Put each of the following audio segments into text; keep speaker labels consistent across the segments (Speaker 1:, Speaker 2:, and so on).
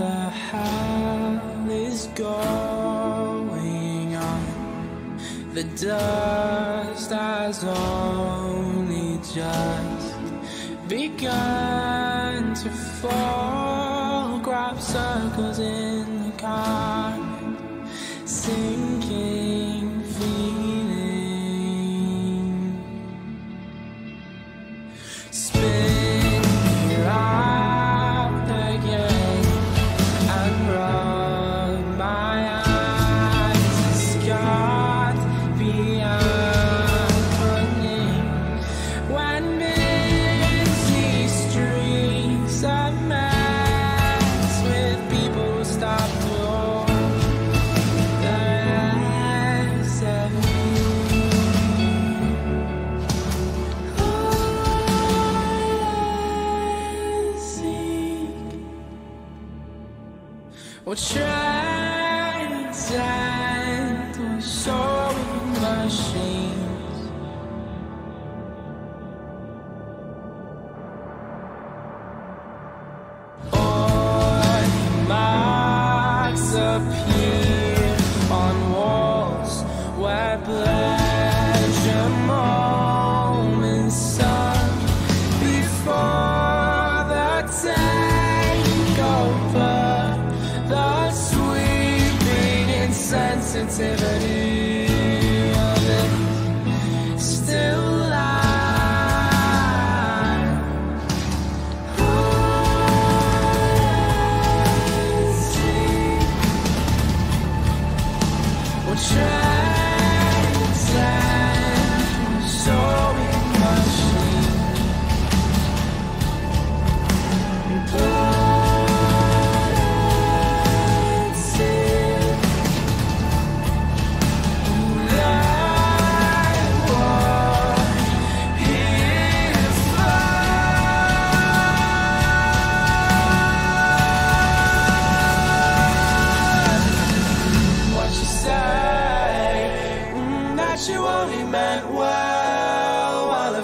Speaker 1: the hell is going on? The dust has only just Or transcend or sewing machines. Or marks appear insensitivity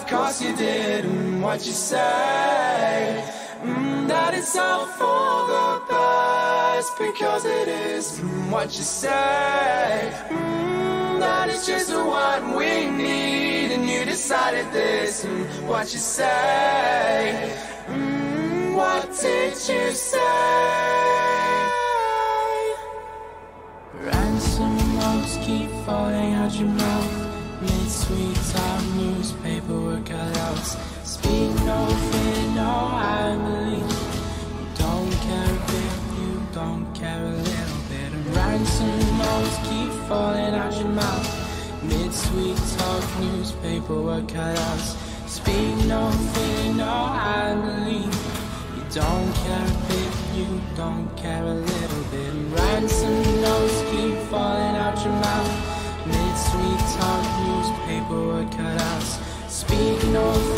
Speaker 1: of course you did. Mm, what you say mm, that it's all for the best because it is. Mm, what you say mm, that it's just what we need, and you decided this. Mm, what you say? Mm, what did you say? Ransom notes keep falling out your mouth. Mid sweet talk, newspaper work cutouts. Speak no fear, no I believe. You don't care a bit, you don't care a little bit. And ransom notes keep falling out your mouth. Mid sweet talk, newspaper work cutouts. Speak no fear, no I believe. You don't care a bit, you don't care a little bit. And ransom notes keep falling out your mouth. Mid sweet talk. Speak